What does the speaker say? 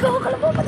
个我可能不